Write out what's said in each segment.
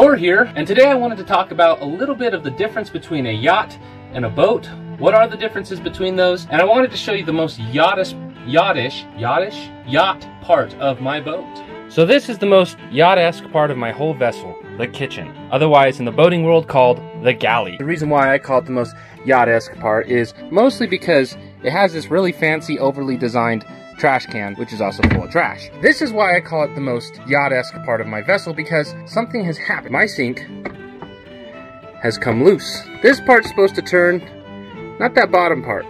here, and today I wanted to talk about a little bit of the difference between a yacht and a boat. What are the differences between those? And I wanted to show you the most yachtish, yachtish, yachtish, yacht part of my boat. So this is the most yacht-esque part of my whole vessel, the kitchen. Otherwise in the boating world called the galley. The reason why I call it the most yacht-esque part is mostly because it has this really fancy, overly designed trash can, which is also full of trash. This is why I call it the most yacht-esque part of my vessel, because something has happened. My sink has come loose. This part's supposed to turn, not that bottom part.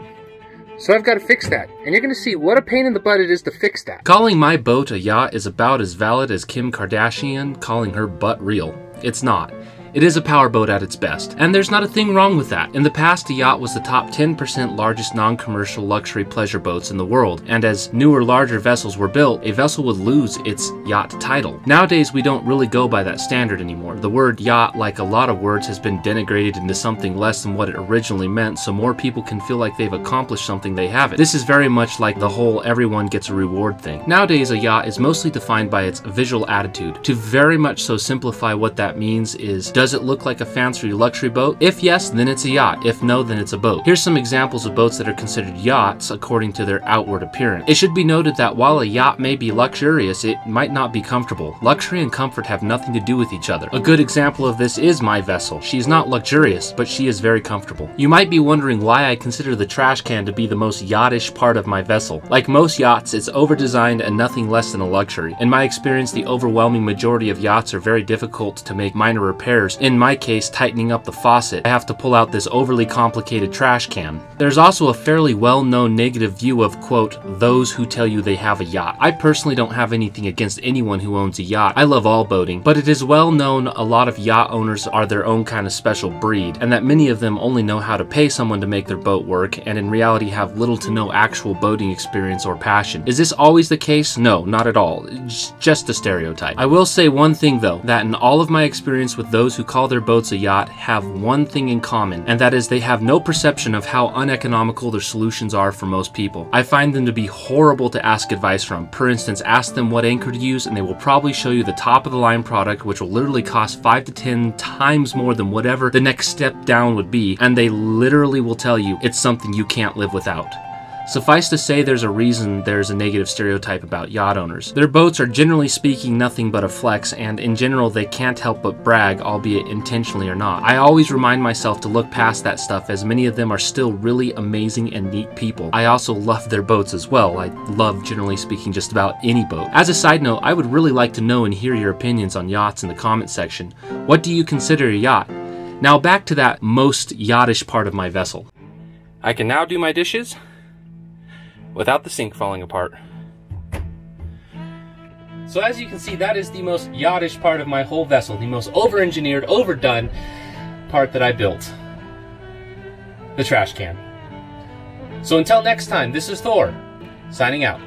So I've got to fix that. And you're going to see what a pain in the butt it is to fix that. Calling my boat a yacht is about as valid as Kim Kardashian calling her butt real. It's not. It is a powerboat at its best, and there's not a thing wrong with that. In the past, a yacht was the top 10% largest non-commercial luxury pleasure boats in the world, and as newer, larger vessels were built, a vessel would lose its yacht title. Nowadays, we don't really go by that standard anymore. The word yacht, like a lot of words, has been denigrated into something less than what it originally meant, so more people can feel like they've accomplished something they haven't. This is very much like the whole everyone gets a reward thing. Nowadays, a yacht is mostly defined by its visual attitude. To very much so simplify what that means is does it look like a fancy luxury boat? If yes, then it's a yacht. If no, then it's a boat. Here's some examples of boats that are considered yachts according to their outward appearance. It should be noted that while a yacht may be luxurious, it might not be comfortable. Luxury and comfort have nothing to do with each other. A good example of this is my vessel. She is not luxurious, but she is very comfortable. You might be wondering why I consider the trash can to be the most yachtish part of my vessel. Like most yachts, it's over-designed and nothing less than a luxury. In my experience, the overwhelming majority of yachts are very difficult to make minor repairs. In my case, tightening up the faucet, I have to pull out this overly complicated trash can. There's also a fairly well-known negative view of, quote, those who tell you they have a yacht. I personally don't have anything against anyone who owns a yacht. I love all boating, but it is well known a lot of yacht owners are their own kind of special breed, and that many of them only know how to pay someone to make their boat work, and in reality have little to no actual boating experience or passion. Is this always the case? No, not at all. It's just a stereotype. I will say one thing though, that in all of my experience with those who call their boats a yacht have one thing in common, and that is they have no perception of how uneconomical their solutions are for most people. I find them to be horrible to ask advice from. For instance, ask them what anchor to use, and they will probably show you the top of the line product, which will literally cost 5 to 10 times more than whatever the next step down would be, and they literally will tell you it's something you can't live without. Suffice to say, there's a reason there's a negative stereotype about yacht owners. Their boats are generally speaking nothing but a flex, and in general, they can't help but brag, albeit intentionally or not. I always remind myself to look past that stuff, as many of them are still really amazing and neat people. I also love their boats as well. I love, generally speaking, just about any boat. As a side note, I would really like to know and hear your opinions on yachts in the comment section. What do you consider a yacht? Now back to that most yachtish part of my vessel. I can now do my dishes without the sink falling apart. So as you can see, that is the most yachtish part of my whole vessel, the most over-engineered, overdone part that I built. The trash can. So until next time, this is Thor, signing out.